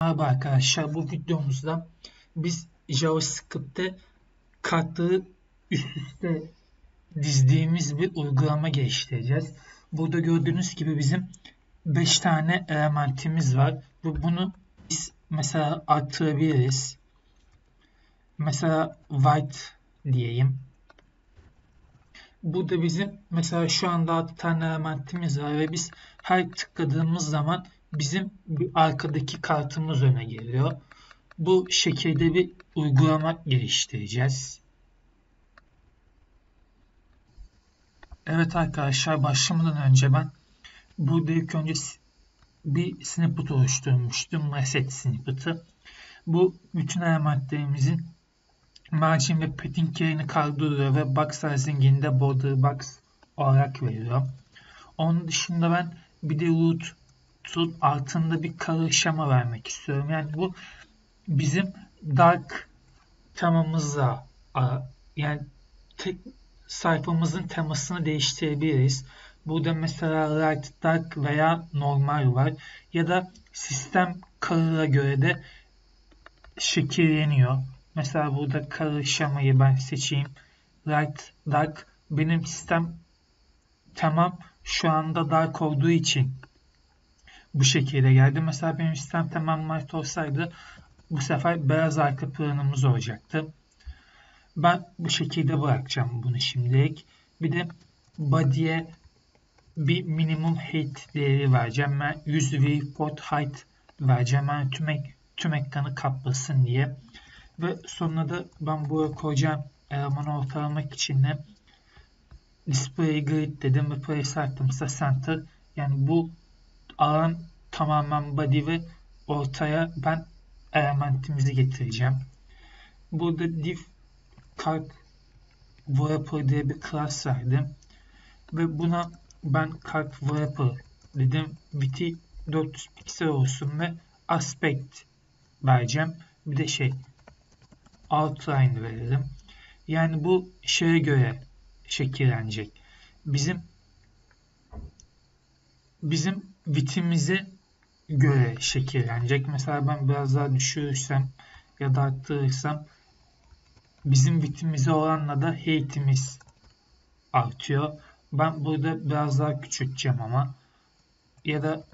Merhaba arkadaşlar bu videomuzda biz JavaScript'te kartları üst üste dizdiğimiz bir uygulama geliştireceğiz. Burada gördüğünüz gibi bizim 5 tane elementimiz var ve bunu biz mesela artırabiliriz. Mesela white diyeyim. Burada bizim mesela şu anda 6 tane elementimiz var ve biz her tıkladığımız zaman bizim arkadaki kartımız öne geliyor. Bu şekilde bir uygulama geliştireceğiz. Evet arkadaşlar başlamadan önce ben burada ilk önce bir snippet oluşturmuştum. Reset snippet'ı. Bu bütün elementlerimizin margin ve padding yerini kaldırıyor ve box sizing'ini de border box olarak veriyor. Onun dışında ben bir de root tut altında bir karışama vermek istiyorum. Yani bu bizim dark temamızla yani tek sayfamızın temasını değiştirebiliriz. Burada mesela light, dark veya normal var. Ya da sistem color'a göre de şekilleniyor. Mesela burada karışamayı ben seçeyim. Light, dark benim sistem tamam şu anda dark olduğu için bu şekilde geldi. Mesela benim sistem tamam white olsaydı bu sefer beyaz arka planımız olacaktı. Ben bu şekilde bırakacağım bunu şimdilik. Bir de body'e bir minimum height değeri vereceğim. Ben 100 viewport height vereceğim. Ben tüm, ek, tüm ekranı kaplasın diye. Ve sonra da ben buraya koyacağım elemanı ortalamak için de display grid dedim ve place items'a center. Yani bu alan tamamen body ve ortaya ben elementimizi getireceğim. Burada div kart wrapper diye bir class verdim. Ve buna ben kart wrapper dedim. Width'i 400 piksel olsun ve aspect vereceğim. Bir de şey outline verelim. Yani bu şeye göre şekillenecek. Bizim bizim vitimize göre şekillenecek. Mesela ben biraz daha düşürürsem ya da arttırırsam bizim vitimize oranla da height'imiz artıyor. Ben burada biraz daha küçülteceğim ama ya da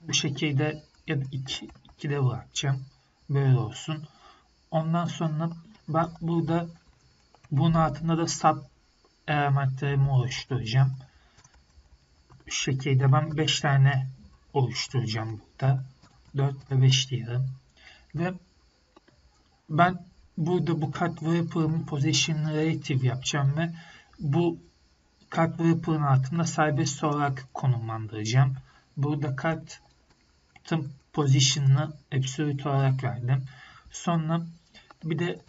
bu şekilde ya da 2 2 de bırakacağım. Böyle olsun. Ondan sonra ben burada bunun altında da sub elementlerimi oluşturacağım şekilde ben 5 tane oluşturacağım burada. 4 ve 5 diyelim. Ve ben burada bu cut wrapper'ımı position relative yapacağım ve bu cut wrapper'ın altında serbest olarak konumlandıracağım. Burada cut'ın position'ını absolute olarak verdim. Sonra bir de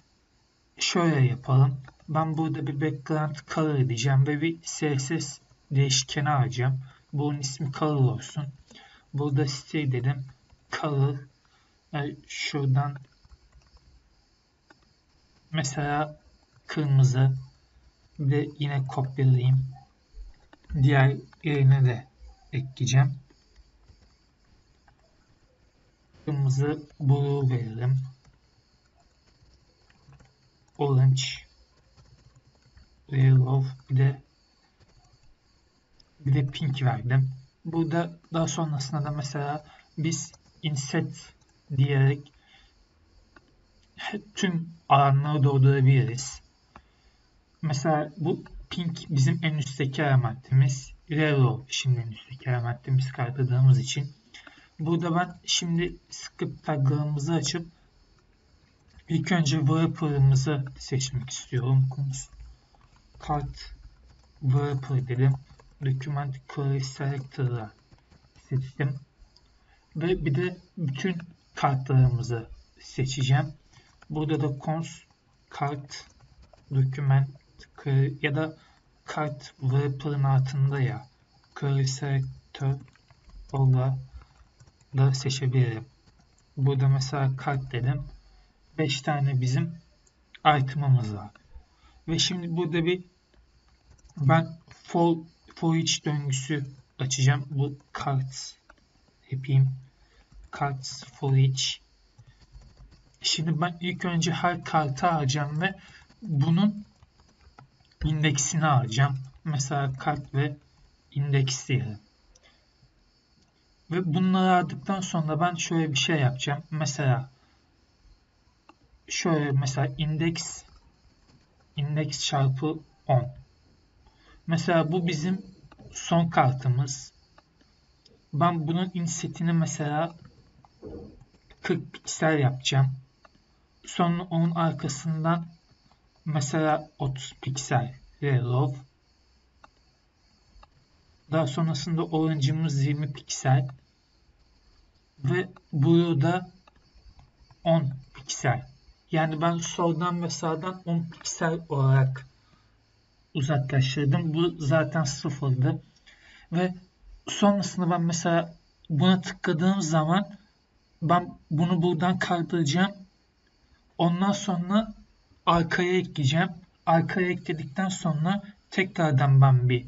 şöyle yapalım. Ben burada bir background color edeceğim ve bir CSS değişkeni alacağım. Bunun ismi color olsun. Burada stil dedim. Color yani şuradan mesela kırmızı bir de yine kopyalayayım. Diğer yerine de ekleyeceğim. Kırmızı blue verelim. Orange yellow bir de bir de pink verdim. Burada daha sonrasında da mesela biz inset diyerek tüm alanları doldurabiliriz. Mesela bu pink bizim en üstteki elementimiz. Yellow şimdi en üstteki elementimiz kaydırdığımız için. Burada ben şimdi script taglarımızı açıp ilk önce wrapper'ımızı seçmek istiyorum. Kart wrapper dedim. Document Query Selector'ı seçtim. Ve bir de bütün kartlarımızı seçeceğim. Burada da cons kart document query ya da kart wrapper'ın altında ya query selector da seçebilirim. Burada mesela kart dedim. 5 tane bizim item'ımız var. Ve şimdi burada bir ben for for each döngüsü açacağım. Bu kart yapayım. cards for each. Şimdi ben ilk önce her kartı alacağım ve bunun indeksini alacağım. Mesela kart ve indeks diyelim. Ve bunları aldıktan sonra ben şöyle bir şey yapacağım. Mesela şöyle mesela indeks indeks çarpı 10. Mesela bu bizim son kartımız. Ben bunun insetini mesela 40 piksel yapacağım. Sonra onun arkasından mesela 30 piksel reload. Daha sonrasında orange'ımız 20 piksel. Ve burada 10 piksel. Yani ben soldan ve sağdan 10 piksel olarak uzaklaştırdım. Bu zaten sıfırdı. Ve sonrasında ben mesela buna tıkladığım zaman ben bunu buradan kaldıracağım. Ondan sonra arkaya ekleyeceğim. Arkaya ekledikten sonra tekrardan ben bir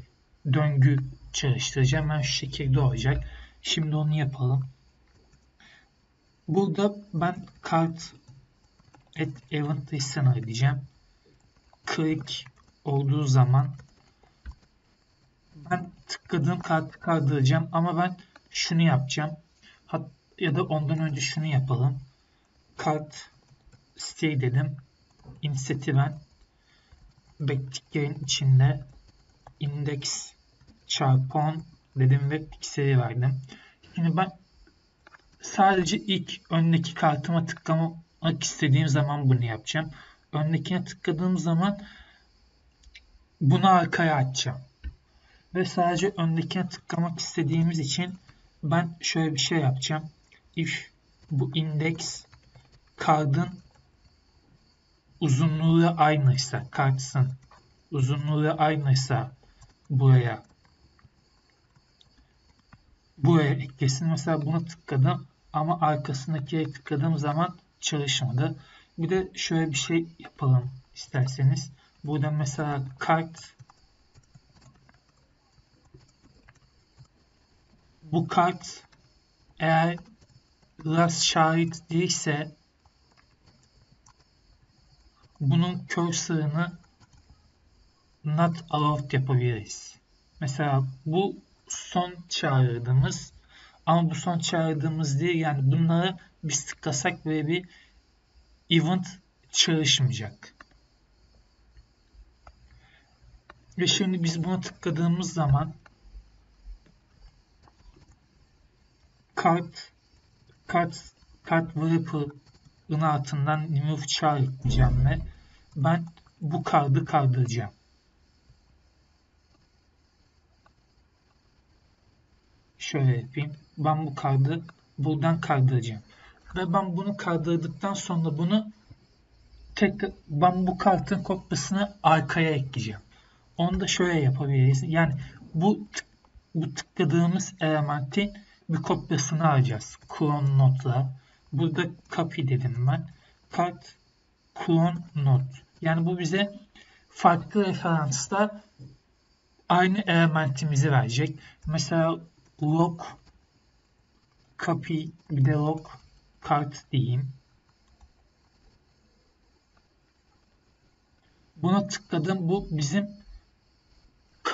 döngü çalıştıracağım. Ben şu şekilde olacak. Şimdi onu yapalım. Burada ben kart at event listener diyeceğim. Click olduğu zaman ben tıkladığım kartı kaldıracağım ama ben şunu yapacağım. Hat ya da ondan önce şunu yapalım. Kart stay dedim. Inset'i ben backtick'lerin içinde index çarpı 10 dedim ve pikseli verdim. Şimdi ben sadece ilk öndeki kartıma tıklamak istediğim zaman bunu yapacağım. Öndekine tıkladığım zaman bunu arkaya açacağım. Ve sadece öndekine tıklamak istediğimiz için ben şöyle bir şey yapacağım. If bu index card'ın uzunluğu aynıysa, kartsın uzunluğu aynıysa buraya buraya eklesin. Mesela bunu tıkladım ama arkasındaki tıkladığım zaman çalışmadı. Bir de şöyle bir şey yapalım isterseniz. Burada mesela kart bu kart eğer last şahit değilse bunun cursor'ını not allowed yapabiliriz. Mesela bu son çağırdığımız ama bu son çağırdığımız değil yani bunları biz tıklasak böyle bir event çalışmayacak. Ve şimdi biz buna tıkladığımız zaman kart kart kart wrapper'ın altından remove char ekleyeceğim ve ben bu kartı kaldıracağım. Şöyle yapayım. Ben bu kartı buradan kaldıracağım. Ve ben bunu kaldırdıktan sonra bunu tek ben bu kartın kopyasını arkaya ekleyeceğim. Onu da şöyle yapabiliriz. Yani bu bu tıkladığımız elementin bir kopyasını alacağız. Clone notla. Burada copy dedim ben. Kart clone not. Yani bu bize farklı referansla aynı elementimizi verecek. Mesela log copy bir de log kart diyeyim. Buna tıkladım. Bu bizim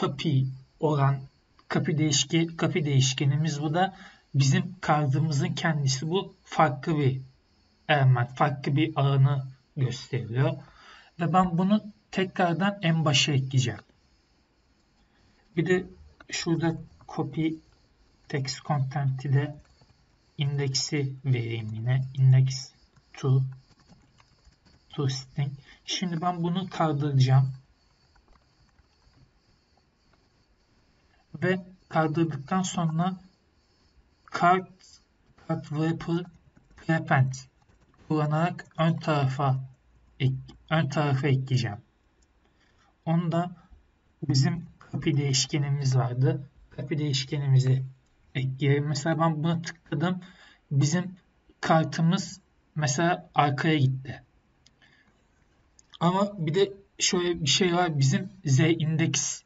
copy olan copy değişken copy değişkenimiz bu da bizim kartımızın kendisi bu farklı bir element, farklı bir ağını gösteriyor. Ve ben bunu tekrardan en başa ekleyeceğim. Bir de şurada copy text content'i de indeksi vereyim yine. Index to to string. Şimdi ben bunu kaldıracağım. Ve kaldırdıktan sonra card, card wrapper prepend kullanarak ön tarafa ön tarafa ekleyeceğim. Onu da bizim copy değişkenimiz vardı. Copy değişkenimizi ekleyelim. Mesela ben buna tıkladım. Bizim kartımız mesela arkaya gitti. Ama bir de şöyle bir şey var. Bizim z indeks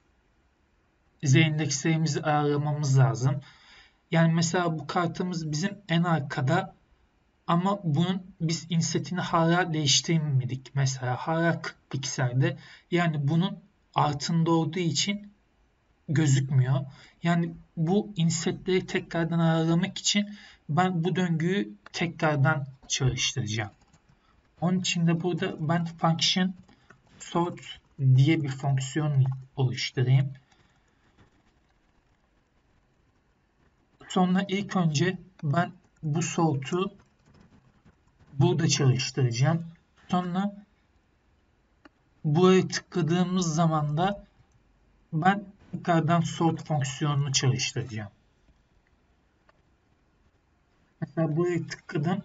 z indekslerimizi ayarlamamız lazım. Yani mesela bu kartımız bizim en arkada ama bunun biz insetini hala değiştirmedik. Mesela hala 40 pikselde. Yani bunun altında olduğu için gözükmüyor. Yani bu insetleri tekrardan ayarlamak için ben bu döngüyü tekrardan çalıştıracağım. Onun için de burada ben function sort diye bir fonksiyon oluşturayım. Sonra ilk önce ben bu sort'u burada çalıştıracağım. Sonra buraya tıkladığımız zaman da ben tekrardan sort fonksiyonunu çalıştıracağım. Mesela buraya tıkladım.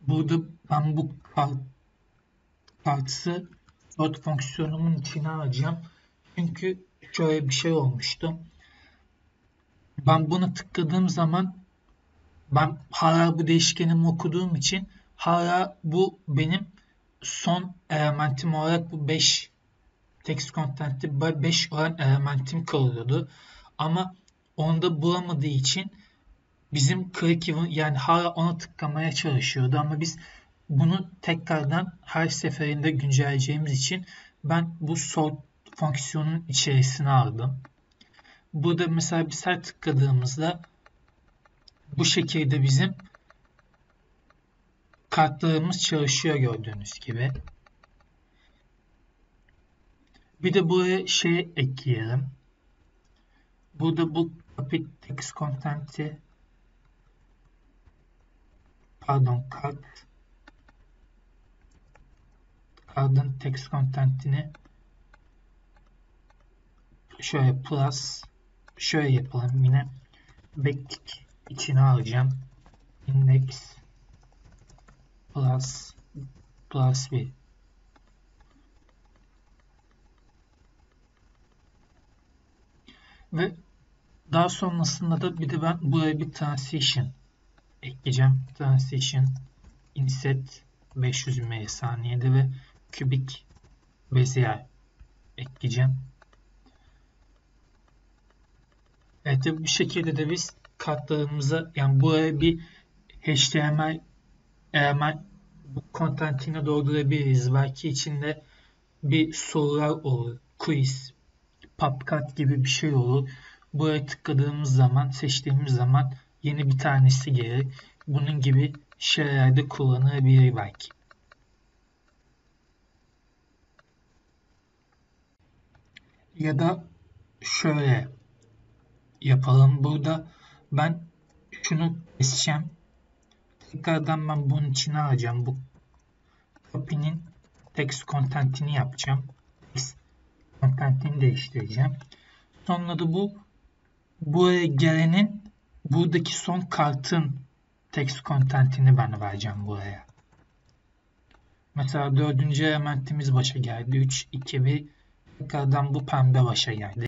Burada ben bu kart, kartı sort fonksiyonumun içine alacağım. Çünkü şöyle bir şey olmuştu. Ben bunu tıkladığım zaman ben hala bu değişkenimi okuduğum için hala bu benim son elementim olarak bu 5 text content'i 5 olan elementim kalıyordu. Ama onda bulamadığı için bizim click even yani hala ona tıklamaya çalışıyordu ama biz bunu tekrardan her seferinde güncelleyeceğimiz için ben bu sort fonksiyonun içerisine aldım. Burada mesela bir her tıkladığımızda bu şekilde bizim kartlarımız çalışıyor gördüğünüz gibi. Bir de buraya şey ekleyelim. Burada bu copy text content'i pardon kart kartın text content'ini şöyle plus şöyle yapalım yine backtick içine alacağım. Index plus plus 1 ve daha sonrasında da bir de ben buraya bir transition ekleyeceğim. Transition inset 500 milisaniyede ve kübik bezier ekleyeceğim. Evet bu şekilde de biz kartlarımıza yani buraya bir HTML element bu contentine doldurabiliriz. Belki içinde bir sorular olur. Quiz, PubCat gibi bir şey olur. Buraya tıkladığımız zaman, seçtiğimiz zaman yeni bir tanesi gelir. Bunun gibi şeylerde kullanılabilir belki. Ya da şöyle yapalım. Burada ben şunu keseceğim. Tekrardan ben bunun içine alacağım. Bu copy'nin text content'ini yapacağım. Text content'ini değiştireceğim. Sonra da bu buraya gelenin buradaki son kartın text content'ini ben vereceğim buraya. Mesela dördüncü elementimiz başa geldi. 3, 2, 1 tekrardan bu pembe başa geldi.